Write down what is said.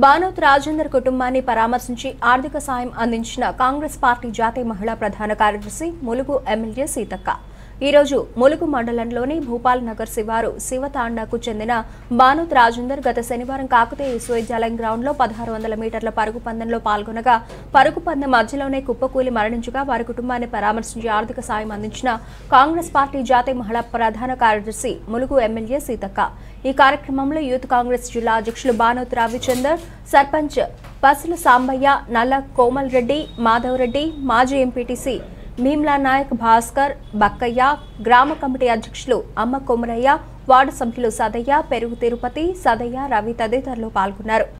బానోత్ రాజేందర్ కుటుంబాన్ని పరామర్శించి ఆర్థిక సాయం అందించిన కాంగ్రెస్ పార్టీ జాతీయ మహిళా ప్రధాన కార్యదర్శి ములుగు ఎమ్మెల్యే సీతక్క. ఈరోజు ములుగు మండలంలోని భూపాల్ నగర్ శివారు శివతాండాకు చెందిన భానుత్ రాజేందర్ గత శనివారం కాకతీయ విశ్వవిద్యాలయం గ్రౌండ్లో పదహారు వందల మీటర్ల పరుగు పందెంలో పాల్గొనగా పరుగు పందెం మధ్యలోనే కుప్పకూలి మరణించగా వారి కుటుంబాన్ని పరామర్శించి ఆర్థిక సాయం అందించిన కాంగ్రెస్ పార్టీ జాతీయ మహిళా ప్రధాన కార్యదర్శి ములుగు ఎమ్మెల్యే సీతక్క. ఈ కార్యక్రమంలో యూత్ కాంగ్రెస్ జిల్లా అధ్యక్షులు బానోత్ రవిచందర్ సర్పంచ్ పసుల సాంబయ్య నల్ల కోమల్ రెడ్డి మాధవ్ రెడ్డి మాజీ ఎంపీటీసీ భీమ్లా నాయక్ భాస్కర్ బక్కయ్య గ్రామ కమిటీ అధ్యక్షులు అమ్మ కొమరయ్య వార్డు సభ్యులు సదయ్య పెరుగు తిరుపతి సదయ్య రవి తదితరులు పాల్గొన్నారు.